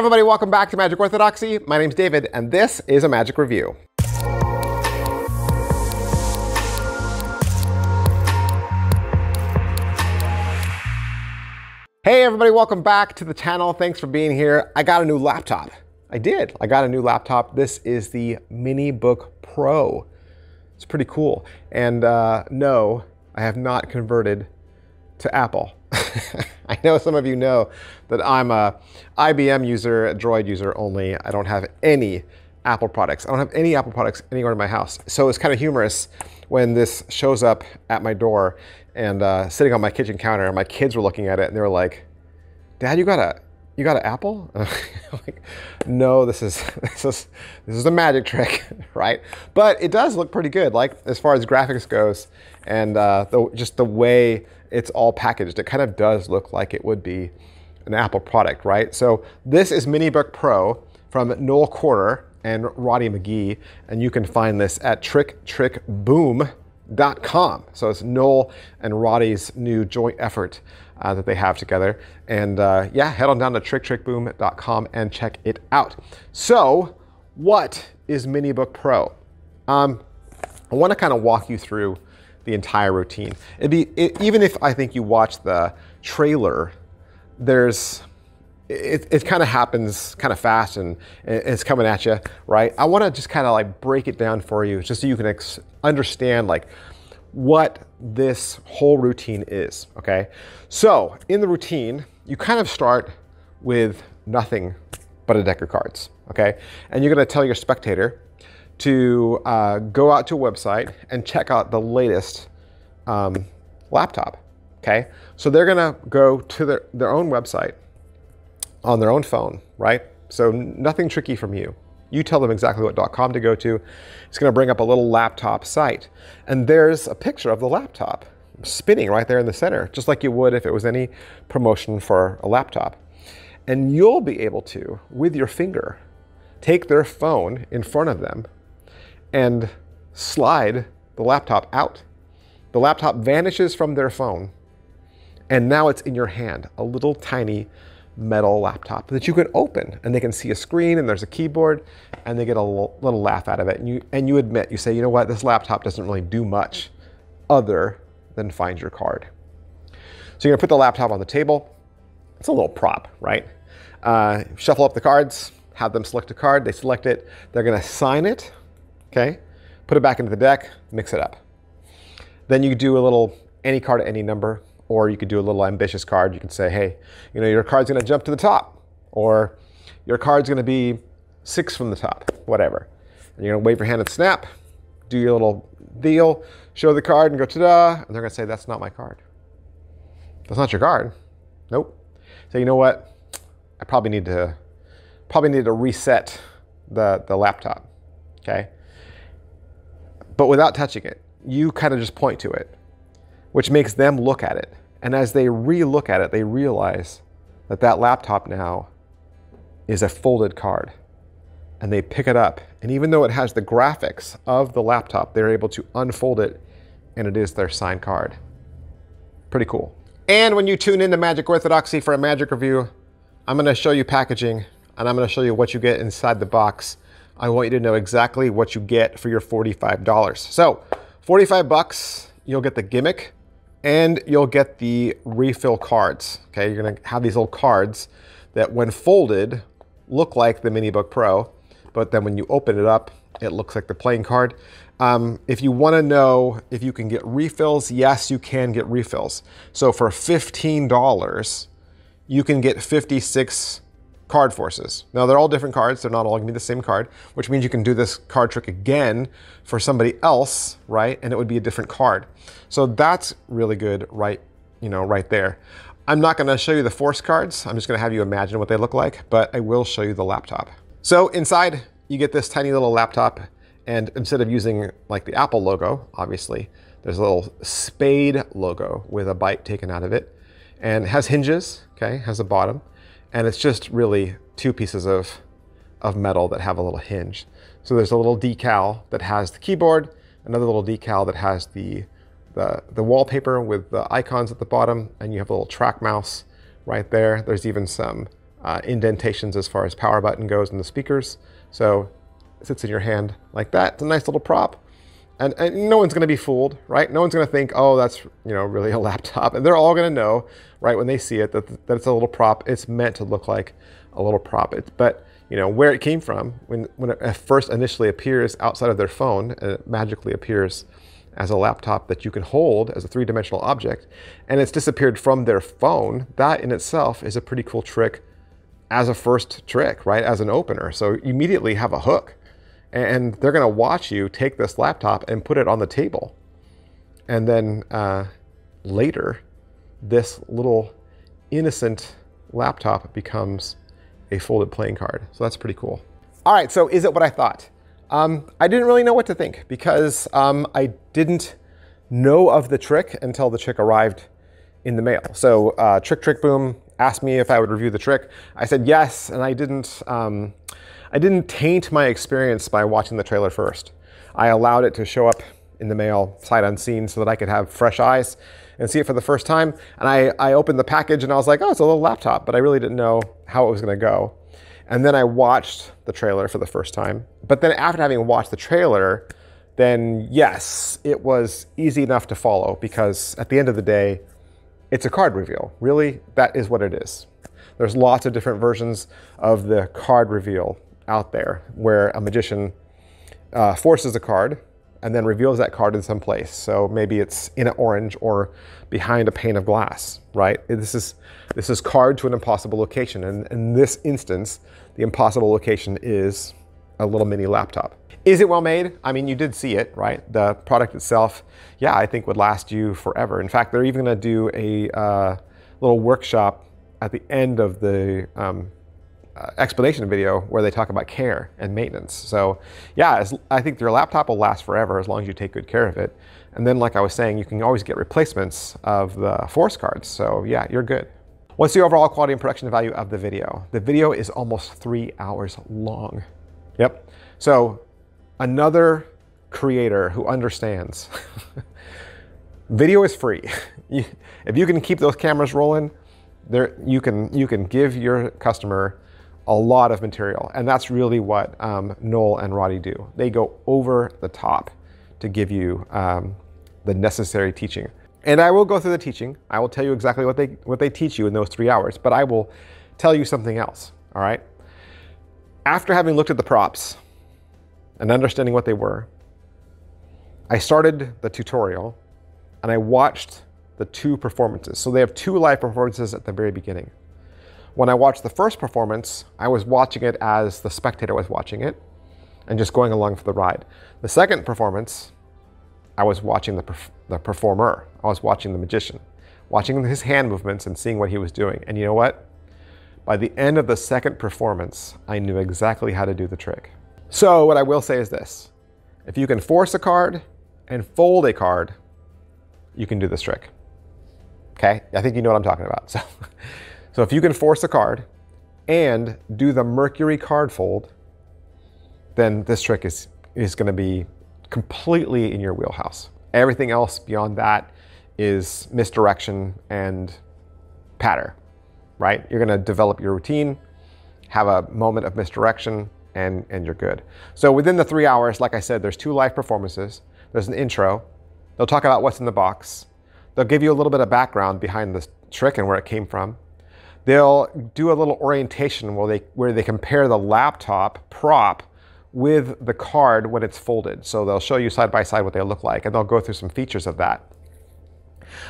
everybody, welcome back to Magic Orthodoxy. My name's David, and this is a Magic Review. Hey everybody, welcome back to the channel. Thanks for being here. I got a new laptop. I did. I got a new laptop. This is the MiniBook Pro. It's pretty cool. And uh, no, I have not converted to Apple. I know some of you know that I'm a IBM user, a Droid user only. I don't have any Apple products. I don't have any Apple products anywhere in my house. So it's kind of humorous when this shows up at my door and uh, sitting on my kitchen counter and my kids were looking at it and they were like, Dad, you got a you got an apple? like, no, this is this is this is a magic trick, right? But it does look pretty good, like as far as graphics goes, and uh, the, just the way it's all packaged. It kind of does look like it would be an Apple product, right? So this is MiniBook Pro from Noel Qualter and Roddy McGhie, and you can find this at tricktrickboom.com. So it's Noel and Roddy's new joint effort uh, that they have together. And uh, yeah, head on down to tricktrickboom.com and check it out. So what is MiniBook Pro? Um, I want to kind of walk you through the entire routine. It'd be it, even if I think you watch the trailer, there's it, it kind of happens kind of fast and it's coming at you, right? I want to just kind of like break it down for you, just so you can understand like what this whole routine is. Okay, so in the routine, you kind of start with nothing but a deck of cards. Okay, and you're going to tell your spectator to uh, go out to a website and check out the latest um, laptop. Okay, so they're gonna go to their, their own website on their own phone, right? So nothing tricky from you. You tell them exactly what .com to go to. It's gonna bring up a little laptop site. And there's a picture of the laptop spinning right there in the center, just like you would if it was any promotion for a laptop. And you'll be able to, with your finger, take their phone in front of them and slide the laptop out. The laptop vanishes from their phone, and now it's in your hand, a little tiny metal laptop that you can open and they can see a screen and there's a keyboard and they get a little, laugh out of it. And you, and you admit, you say, you know what, this laptop doesn't really do much other than find your card. So you're gonna put the laptop on the table. It's a little prop, right? Uh, shuffle up the cards, have them select a card, they select it, they're gonna sign it, okay? Put it back into the deck, mix it up. Then you do a little any card, any number, or you could do a little ambitious card. You can say, hey, you know, your card's gonna jump to the top, or your card's gonna be six from the top, whatever. And you're gonna wave your hand and snap, do your little deal, show the card and go ta-da, and they're gonna say, that's not my card. That's not your card. Nope. So you know what? I probably need to probably need to reset the, the laptop. Okay but without touching it. You kind of just point to it, which makes them look at it. And as they re-look at it, they realize that that laptop now is a folded card. And they pick it up. And even though it has the graphics of the laptop, they're able to unfold it and it is their signed card. Pretty cool. And when you tune in to Magic Orthodoxy for a magic review, I'm gonna show you packaging and I'm gonna show you what you get inside the box I want you to know exactly what you get for your $45. So 45 bucks, you'll get the gimmick and you'll get the refill cards. Okay, you're gonna have these little cards that when folded look like the MiniBook Pro, but then when you open it up, it looks like the playing card. Um, if you wanna know if you can get refills, yes, you can get refills. So for $15, you can get 56 card forces. Now they're all different cards, they're not all gonna be the same card, which means you can do this card trick again for somebody else, right? And it would be a different card. So that's really good right, you know, right there. I'm not gonna show you the force cards, I'm just gonna have you imagine what they look like, but I will show you the laptop. So inside, you get this tiny little laptop, and instead of using like the Apple logo, obviously, there's a little spade logo with a bite taken out of it, and has hinges, okay, has a bottom, and it's just really two pieces of, of metal that have a little hinge. So there's a little decal that has the keyboard, another little decal that has the, the, the wallpaper with the icons at the bottom, and you have a little track mouse right there. There's even some uh, indentations as far as power button goes in the speakers. So it sits in your hand like that. It's a nice little prop. And, and no one's going to be fooled, right? No one's going to think, oh, that's you know really a laptop. And they're all going to know, right, when they see it, that, that it's a little prop. It's meant to look like a little prop. It, but you know where it came from when when it first initially appears outside of their phone, and it magically appears as a laptop that you can hold as a three-dimensional object, and it's disappeared from their phone. That in itself is a pretty cool trick as a first trick, right? As an opener. So immediately have a hook and they're going to watch you take this laptop and put it on the table. And then uh, later, this little innocent laptop becomes a folded playing card. So that's pretty cool. All right, so is it what I thought? Um, I didn't really know what to think because um, I didn't know of the trick until the trick arrived in the mail. So uh, Trick Trick Boom asked me if I would review the trick. I said yes, and I didn't. Um, I didn't taint my experience by watching the trailer first. I allowed it to show up in the mail sight unseen so that I could have fresh eyes and see it for the first time. And I, I opened the package and I was like, oh, it's a little laptop, but I really didn't know how it was gonna go. And then I watched the trailer for the first time. But then after having watched the trailer, then yes, it was easy enough to follow because at the end of the day, it's a card reveal. Really, that is what it is. There's lots of different versions of the card reveal out there where a magician uh, forces a card and then reveals that card in some place. So maybe it's in an orange or behind a pane of glass, right? This is, this is card to an impossible location. And in this instance, the impossible location is a little mini laptop. Is it well made? I mean, you did see it, right? The product itself, yeah, I think would last you forever. In fact, they're even gonna do a uh, little workshop at the end of the um, uh, explanation video where they talk about care and maintenance. So yeah, I think your laptop will last forever as long as you take good care of it. And then like I was saying, you can always get replacements of the force cards. So yeah, you're good. What's the overall quality and production value of the video? The video is almost three hours long. Yep. So another creator who understands. video is free. if you can keep those cameras rolling, there you can you can give your customer a lot of material. And that's really what um, Noel and Roddy do. They go over the top to give you um, the necessary teaching. And I will go through the teaching. I will tell you exactly what they, what they teach you in those three hours, but I will tell you something else, all right? After having looked at the props and understanding what they were, I started the tutorial and I watched the two performances. So they have two live performances at the very beginning. When I watched the first performance, I was watching it as the spectator was watching it and just going along for the ride. The second performance, I was watching the, perf the performer. I was watching the magician, watching his hand movements and seeing what he was doing. And you know what? By the end of the second performance, I knew exactly how to do the trick. So what I will say is this. If you can force a card and fold a card, you can do this trick. Okay, I think you know what I'm talking about. So so if you can force a card and do the Mercury card fold, then this trick is, is gonna be completely in your wheelhouse. Everything else beyond that is misdirection and patter, right? You're gonna develop your routine, have a moment of misdirection, and, and you're good. So within the three hours, like I said, there's two live performances. There's an intro. They'll talk about what's in the box. They'll give you a little bit of background behind this trick and where it came from. They'll do a little orientation where they, where they compare the laptop prop with the card when it's folded. So they'll show you side by side what they look like and they'll go through some features of that.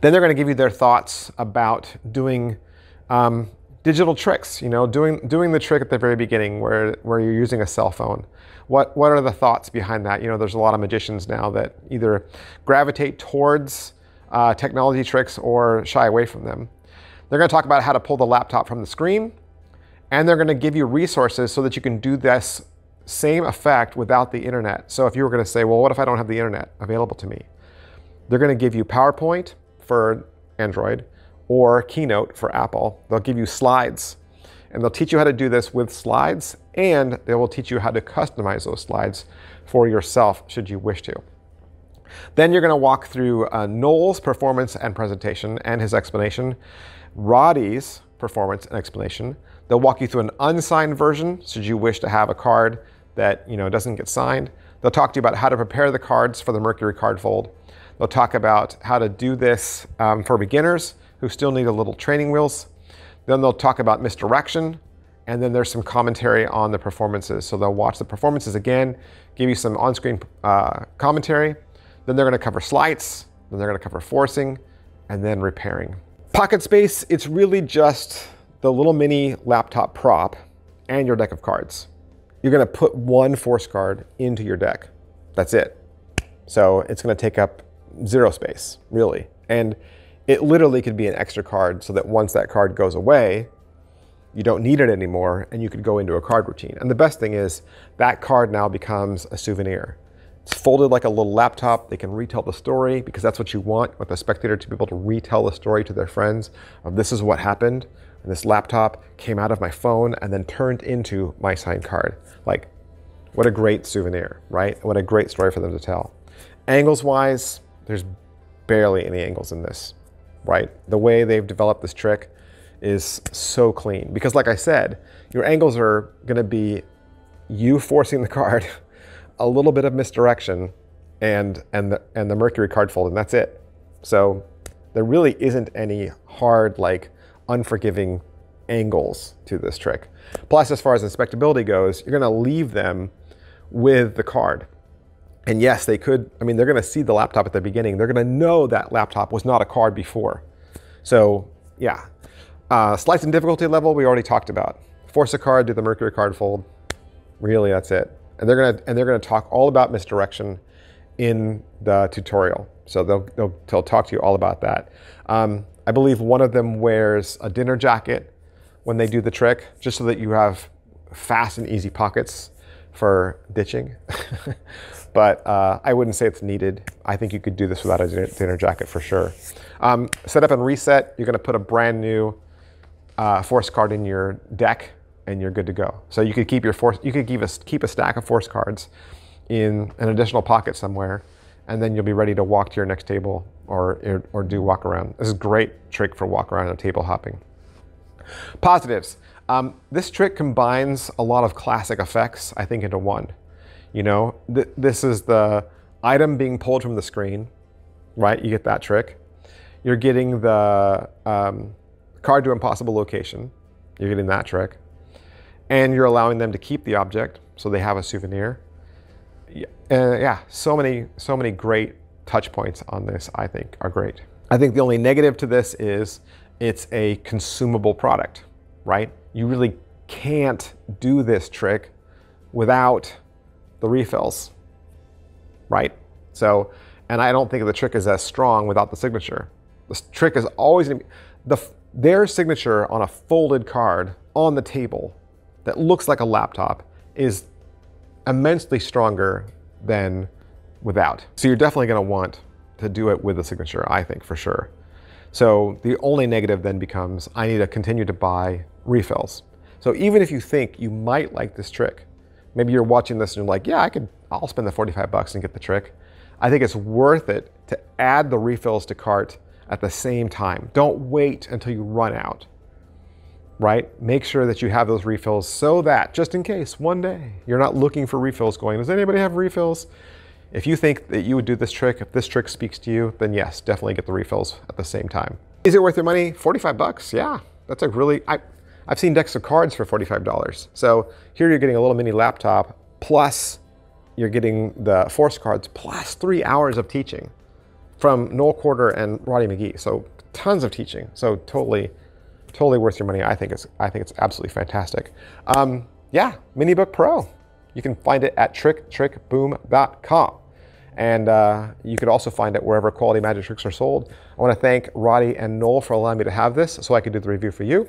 Then they're going to give you their thoughts about doing um, digital tricks, you know, doing, doing the trick at the very beginning where, where you're using a cell phone. What, what are the thoughts behind that? You know, there's a lot of magicians now that either gravitate towards uh, technology tricks or shy away from them. They're going to talk about how to pull the laptop from the screen, and they're going to give you resources so that you can do this same effect without the internet. So if you were going to say, well, what if I don't have the internet available to me? They're going to give you PowerPoint for Android or Keynote for Apple. They'll give you slides and they'll teach you how to do this with slides and they will teach you how to customize those slides for yourself should you wish to. Then you're going to walk through uh, Noel's performance and presentation and his explanation. Roddy's performance and explanation. They'll walk you through an unsigned version, should you wish to have a card that you know doesn't get signed. They'll talk to you about how to prepare the cards for the Mercury card fold. They'll talk about how to do this um, for beginners who still need a little training wheels. Then they'll talk about misdirection, and then there's some commentary on the performances. So they'll watch the performances again, give you some on-screen uh, commentary. Then they're going to cover sleights. Then they're going to cover forcing, and then repairing. Pocket space, it's really just the little mini laptop prop and your deck of cards. You're going to put one force card into your deck. That's it. So it's going to take up zero space, really. And it literally could be an extra card so that once that card goes away, you don't need it anymore and you could go into a card routine. And the best thing is that card now becomes a souvenir. It's folded like a little laptop. They can retell the story because that's what you want with a spectator to be able to retell the story to their friends of this is what happened. And this laptop came out of my phone and then turned into my signed card. Like, what a great souvenir, right? What a great story for them to tell. Angles wise, there's barely any angles in this, right? The way they've developed this trick is so clean because like I said, your angles are gonna be you forcing the card, a little bit of misdirection, and, and, the, and the Mercury card fold, and that's it. So there really isn't any hard, like, unforgiving angles to this trick. Plus, as far as inspectability goes, you're gonna leave them with the card. And yes, they could, I mean, they're gonna see the laptop at the beginning. They're gonna know that laptop was not a card before. So yeah. Uh, slice and difficulty level, we already talked about. Force a card, do the Mercury card fold. Really, that's it. And they're gonna, and they're gonna talk all about misdirection in the tutorial. So they'll, they'll, they'll talk to you all about that. Um, I believe one of them wears a dinner jacket when they do the trick, just so that you have fast and easy pockets for ditching. but uh, I wouldn't say it's needed. I think you could do this without a dinner jacket for sure. Um, set up and reset, you're gonna put a brand new uh, force card in your deck and you're good to go. So you could keep your force, you could keep a, keep a stack of force cards in an additional pocket somewhere and then you'll be ready to walk to your next table or, or do walk around. This is a great trick for walk around and table hopping. Positives. Um, this trick combines a lot of classic effects, I think, into one. You know, th this is the item being pulled from the screen, right? You get that trick. You're getting the um, card to impossible location. You're getting that trick. And you're allowing them to keep the object so they have a souvenir. Uh, yeah so many, so many great touch points on this, I think, are great. I think the only negative to this is it's a consumable product, right? You really can't do this trick without the refills, right? So, and I don't think the trick is as strong without the signature. The trick is always to be the, their signature on a folded card on the table that looks like a laptop is immensely stronger than without. So you're definitely going to want to do it with a signature, I think, for sure. So the only negative then becomes I need to continue to buy refills. So even if you think you might like this trick, maybe you're watching this and you're like, yeah, I could, I'll spend the 45 bucks and get the trick. I think it's worth it to add the refills to cart at the same time. Don't wait until you run out, right? Make sure that you have those refills so that just in case one day you're not looking for refills going, does anybody have refills? If you think that you would do this trick, if this trick speaks to you, then yes, definitely get the refills at the same time. Is it worth your money? 45 bucks, yeah. That's a really, I, I've seen decks of cards for $45. So here you're getting a little mini laptop, plus you're getting the force cards, plus three hours of teaching from Noel Qualter and Roddy McGhie. So tons of teaching. So totally, totally worth your money. I think it's, I think it's absolutely fantastic. Um, yeah, MiniBook Pro. You can find it at tricktrickboom.com. And uh, you could also find it wherever quality magic tricks are sold. I want to thank Roddy and Noel for allowing me to have this so I could do the review for you.